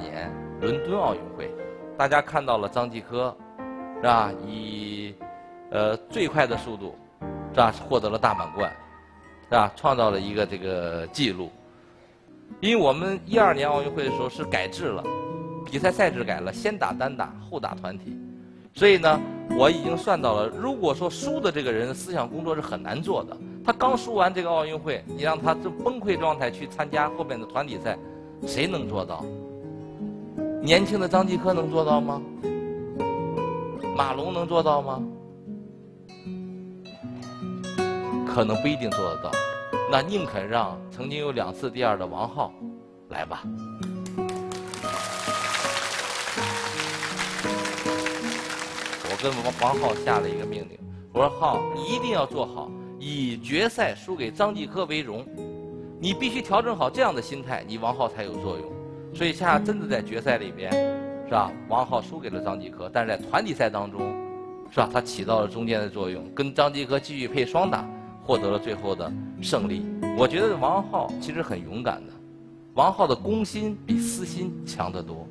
年伦敦奥运会，大家看到了张继科，是吧？以呃最快的速度，是吧？获得了大满贯，是吧？创造了一个这个记录。因为我们一二年奥运会的时候是改制了，比赛赛制改了，先打单打，后打团体。所以呢，我已经算到了，如果说输的这个人思想工作是很难做的。他刚输完这个奥运会，你让他这崩溃状态去参加后面的团体赛，谁能做到？年轻的张继科能做到吗？马龙能做到吗？可能不一定做得到。那宁肯让曾经有两次第二的王浩来吧。我跟王王浩下了一个命令，我说浩，你一定要做好。以决赛输给张继科为荣，你必须调整好这样的心态，你王浩才有作用。所以，恰恰真的在决赛里边，是吧？王浩输给了张继科，但是在团体赛当中，是吧？他起到了中间的作用，跟张继科继续配双打，获得了最后的胜利。我觉得王浩其实很勇敢的，王浩的攻心比私心强得多。